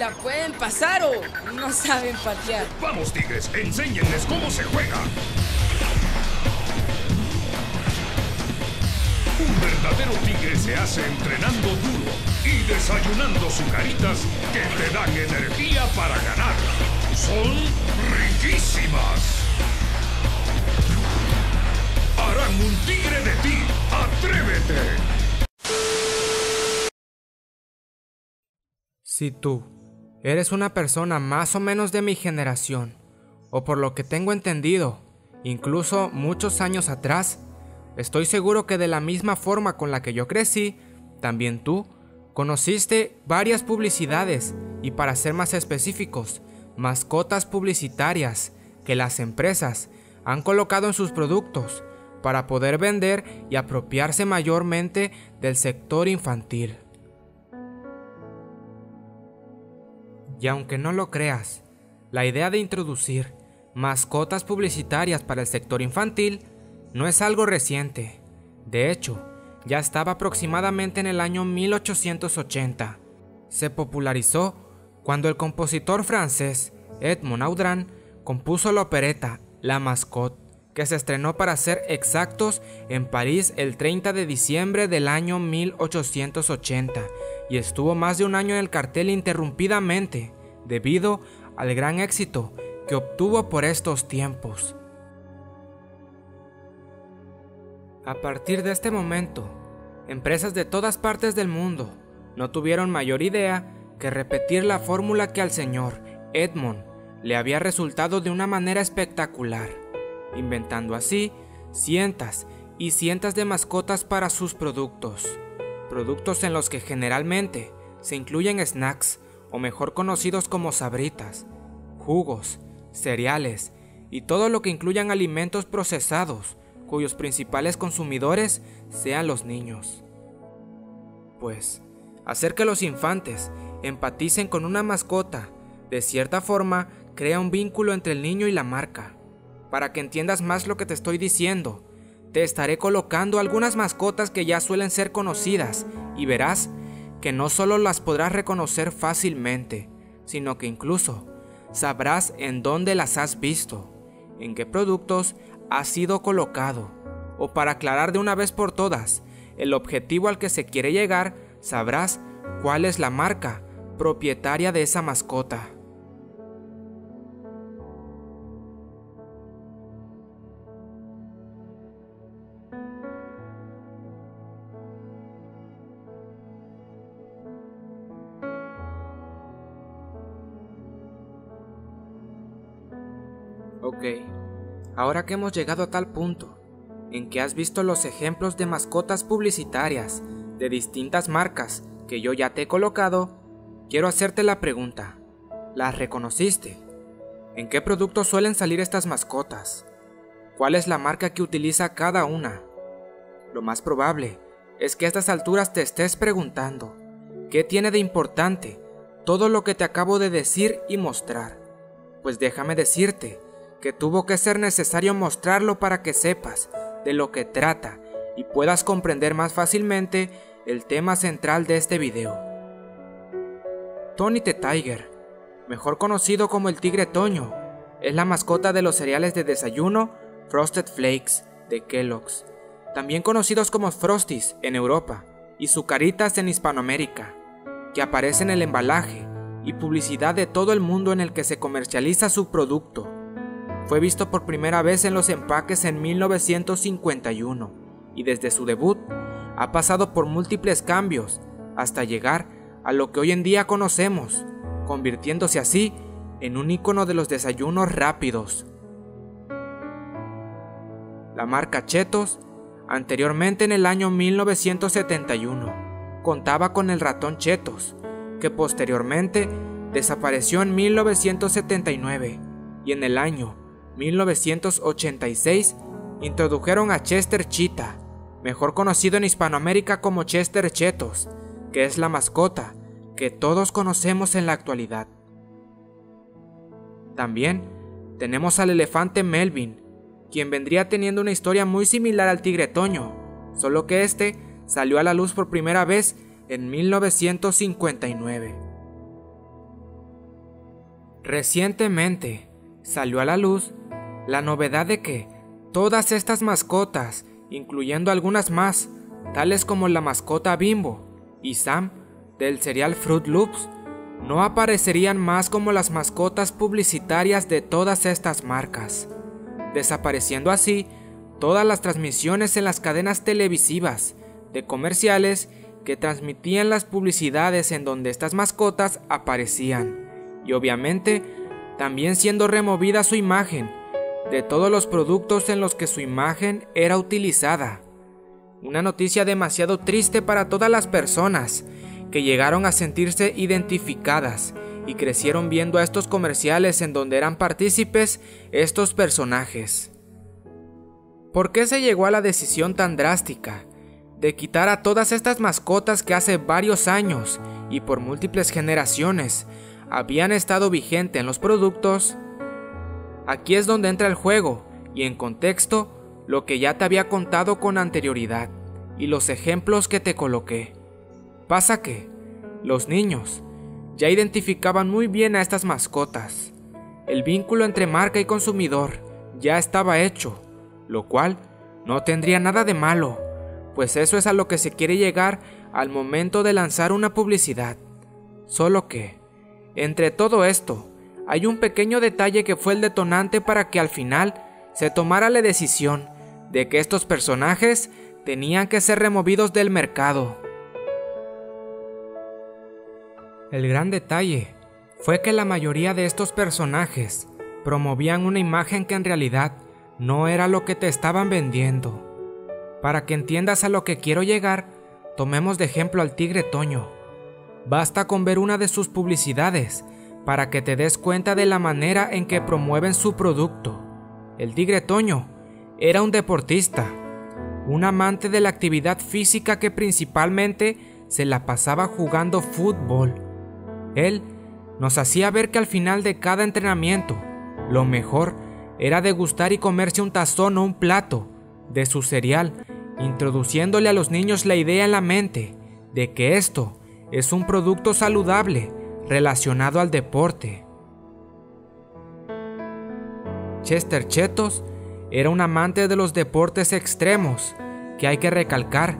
¿La pueden pasar o no saben patear? Vamos, tigres, enséñenles cómo se juega. Un verdadero tigre se hace entrenando duro y desayunando sucaritas que te dan energía para ganar. Son riquísimas. Harán un tigre de ti. ¡Atrévete! Si tú eres una persona más o menos de mi generación, o por lo que tengo entendido, incluso muchos años atrás, estoy seguro que de la misma forma con la que yo crecí, también tú conociste varias publicidades y para ser más específicos, mascotas publicitarias que las empresas han colocado en sus productos para poder vender y apropiarse mayormente del sector infantil. Y aunque no lo creas, la idea de introducir mascotas publicitarias para el sector infantil no es algo reciente. De hecho, ya estaba aproximadamente en el año 1880. Se popularizó cuando el compositor francés Edmond Audran compuso la opereta La Mascotte, que se estrenó para ser exactos en París el 30 de diciembre del año 1880 y estuvo más de un año en el cartel interrumpidamente debido al gran éxito que obtuvo por estos tiempos. A partir de este momento, empresas de todas partes del mundo no tuvieron mayor idea que repetir la fórmula que al señor Edmond le había resultado de una manera espectacular, inventando así cientos y cientos de mascotas para sus productos, productos en los que generalmente se incluyen snacks o mejor conocidos como sabritas, jugos, cereales y todo lo que incluyan alimentos procesados cuyos principales consumidores sean los niños. Pues, hacer que los infantes empaticen con una mascota, de cierta forma, crea un vínculo entre el niño y la marca. Para que entiendas más lo que te estoy diciendo, te estaré colocando algunas mascotas que ya suelen ser conocidas y verás que no solo las podrás reconocer fácilmente, sino que incluso sabrás en dónde las has visto, en qué productos ha sido colocado, o para aclarar de una vez por todas el objetivo al que se quiere llegar, sabrás cuál es la marca propietaria de esa mascota. Ok, ahora que hemos llegado a tal punto, en que has visto los ejemplos de mascotas publicitarias de distintas marcas que yo ya te he colocado, quiero hacerte la pregunta. ¿Las reconociste? ¿En qué productos suelen salir estas mascotas? ¿Cuál es la marca que utiliza cada una? Lo más probable es que a estas alturas te estés preguntando, ¿qué tiene de importante todo lo que te acabo de decir y mostrar? Pues déjame decirte que tuvo que ser necesario mostrarlo para que sepas de lo que trata y puedas comprender más fácilmente el tema central de este video. Tony the Tiger, mejor conocido como el Tigre Toño, es la mascota de los cereales de desayuno Frosted Flakes de Kellogg's, también conocidos como Frosties en Europa y Zucaritas en Hispanoamérica, que aparece en el embalaje y publicidad de todo el mundo en el que se comercializa su producto. Fue visto por primera vez en los empaques en 1951 y desde su debut ha pasado por múltiples cambios hasta llegar a lo que hoy en día conocemos, convirtiéndose así en un icono de los desayunos rápidos. La marca Chetos, anteriormente en el año 1971, contaba con el ratón Chetos, que posteriormente desapareció en 1979 y en el año 1986 introdujeron a Chester Cheetah, mejor conocido en Hispanoamérica como Chester Chetos, que es la mascota que todos conocemos en la actualidad. También tenemos al elefante Melvin, quien vendría teniendo una historia muy similar al tigre Toño, solo que este salió a la luz por primera vez en 1959. Recientemente salió a la luz la novedad de que todas estas mascotas, incluyendo algunas más, tales como la mascota Bimbo y Sam del cereal Fruit Loops, no aparecerían más como las mascotas publicitarias de todas estas marcas, desapareciendo así todas las transmisiones en las cadenas televisivas de comerciales que transmitían las publicidades en donde estas mascotas aparecían, y obviamente también siendo removida su imagen de todos los productos en los que su imagen era utilizada. Una noticia demasiado triste para todas las personas que llegaron a sentirse identificadas y crecieron viendo a estos comerciales en donde eran partícipes estos personajes. ¿Por qué se llegó a la decisión tan drástica de quitar a todas estas mascotas que hace varios años y por múltiples generaciones habían estado vigentes en los productos? Aquí es donde entra el juego y en contexto lo que ya te había contado con anterioridad y los ejemplos que te coloqué. Pasa que los niños ya identificaban muy bien a estas mascotas. El vínculo entre marca y consumidor ya estaba hecho, lo cual no tendría nada de malo, pues eso es a lo que se quiere llegar al momento de lanzar una publicidad. Solo que, entre todo esto, hay un pequeño detalle que fue el detonante para que al final se tomara la decisión de que estos personajes tenían que ser removidos del mercado. El gran detalle fue que la mayoría de estos personajes promovían una imagen que en realidad no era lo que te estaban vendiendo. Para que entiendas a lo que quiero llegar, tomemos de ejemplo al tigre Toño. Basta con ver una de sus publicidades para que te des cuenta de la manera en que promueven su producto. El tigre Toño era un deportista, un amante de la actividad física que principalmente se la pasaba jugando fútbol él nos hacía ver que al final de cada entrenamiento, lo mejor era degustar y comerse un tazón o un plato de su cereal, introduciéndole a los niños la idea en la mente de que esto es un producto saludable relacionado al deporte. Chester Chetos era un amante de los deportes extremos, que hay que recalcar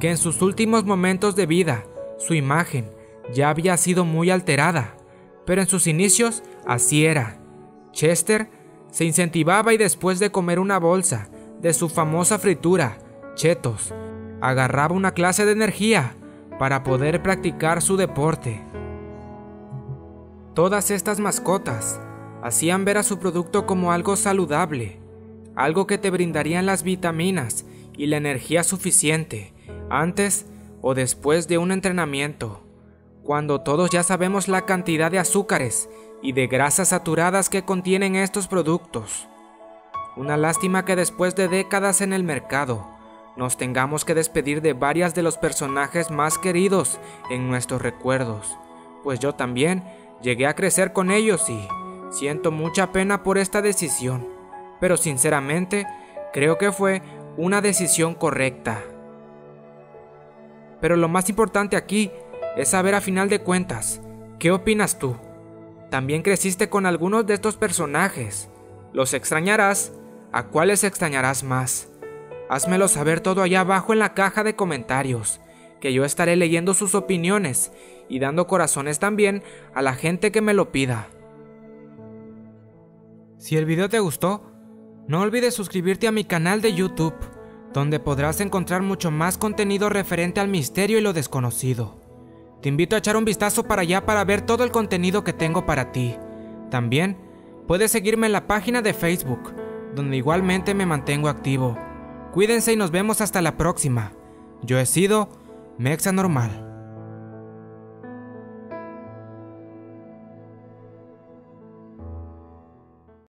que en sus últimos momentos de vida, su imagen ya había sido muy alterada, pero en sus inicios así era. Chester se incentivaba y después de comer una bolsa de su famosa fritura, chetos, agarraba una clase de energía para poder practicar su deporte. Todas estas mascotas hacían ver a su producto como algo saludable, algo que te brindarían las vitaminas y la energía suficiente antes o después de un entrenamiento cuando todos ya sabemos la cantidad de azúcares y de grasas saturadas que contienen estos productos. Una lástima que después de décadas en el mercado, nos tengamos que despedir de varias de los personajes más queridos en nuestros recuerdos, pues yo también llegué a crecer con ellos y siento mucha pena por esta decisión, pero sinceramente creo que fue una decisión correcta. Pero lo más importante aquí es saber a final de cuentas, ¿qué opinas tú? También creciste con algunos de estos personajes. ¿Los extrañarás? ¿A cuáles extrañarás más? Házmelo saber todo allá abajo en la caja de comentarios, que yo estaré leyendo sus opiniones y dando corazones también a la gente que me lo pida. Si el video te gustó, no olvides suscribirte a mi canal de YouTube, donde podrás encontrar mucho más contenido referente al misterio y lo desconocido. Te invito a echar un vistazo para allá para ver todo el contenido que tengo para ti. También puedes seguirme en la página de Facebook, donde igualmente me mantengo activo. Cuídense y nos vemos hasta la próxima. Yo he sido Mexa Normal.